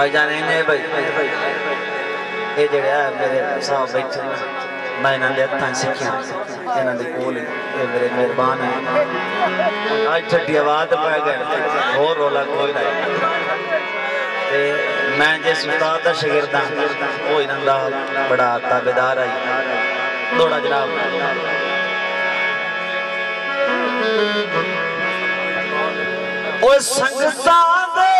بھائی جانے نے بھائی۔ یہ جڑے ہے میرے صاحب بیٹھے میں انہاں دے ہتھاں سکھیا انہاں دے کول یہ میرے مہربان ہیں۔ آج ٹھڈی آواز پہ گئے اور رولا کوئی نہیں تے میں جس استاد دا شاگرد ہاں وہ انہاں دا بڑا تابعدار آئی۔ دوڑا جناب۔ اوے سنگتاں دے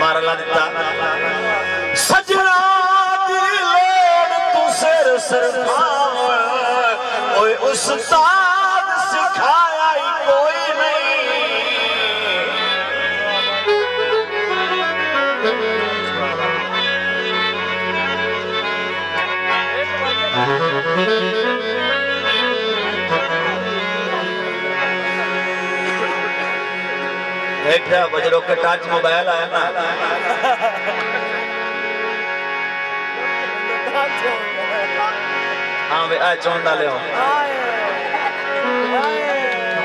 ਮਾਰ ਲਾ ਦਿੱਤਾ رزما سجنا تو سر اوے استاد سکھایا ہی کوئی نہیں بجروں کے ٹاچ موبائل آیا نا ہاں بے آئے چون ڈالے ہوں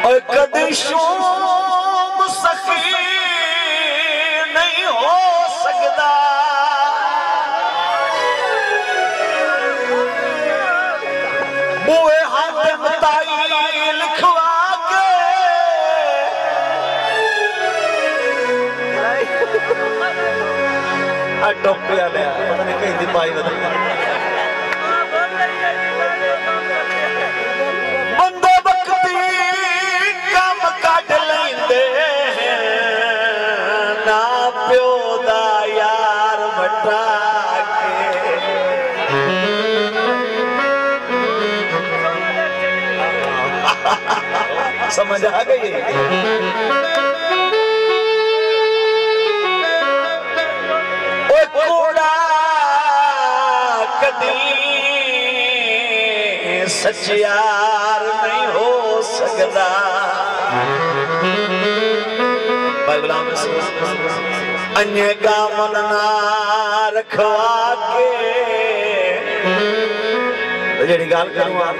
اور کدی شوم سخی نہیں ہو سکتا۔ بوئے ہاتھ متائی لکھوا کے۔ ٹوپی والے پتہ نہیں کہیں دی پائی بدل۔ سمجھ آ گئی کوڑا کدی سچیار نہیں ہو سکتا۔ بھائی غلام انیہ کا من نہ رکھوا کے۔ جڑی گال کروں آپ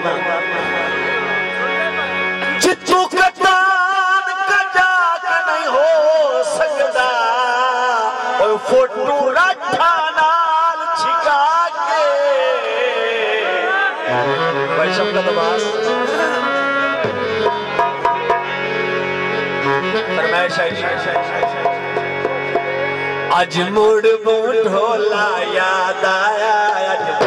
اور فوٹو رٹھا نال چھکا کے۔ بھائی شب کا دباس فرمائش اج موڑ ڈھولا یاد آیا اج اج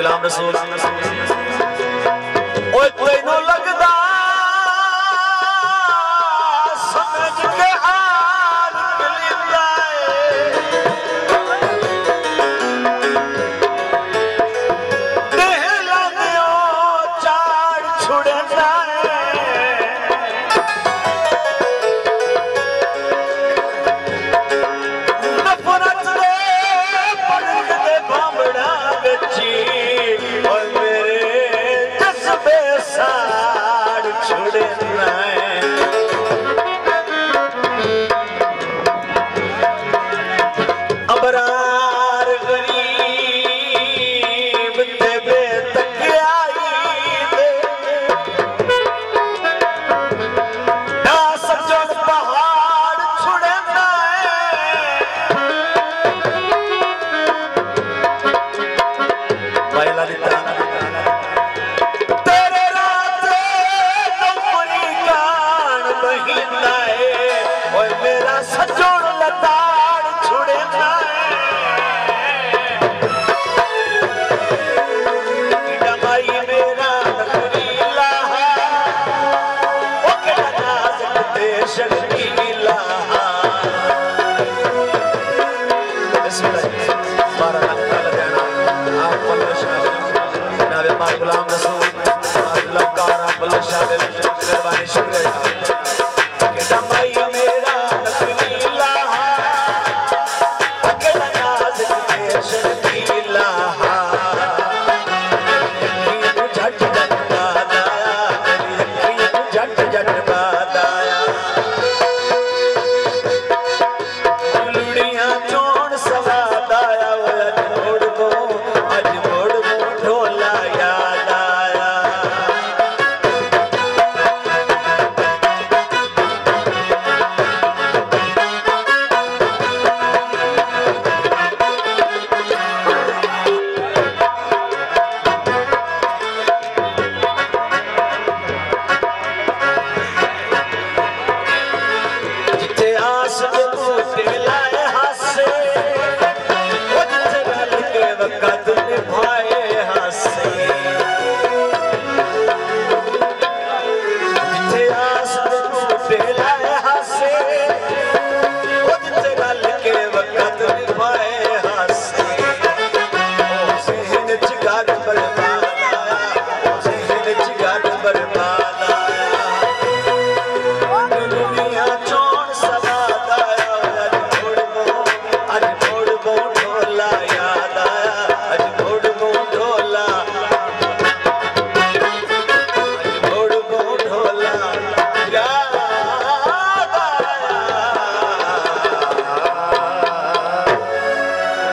I'm the soul, I'm. I'm gonna show you. You.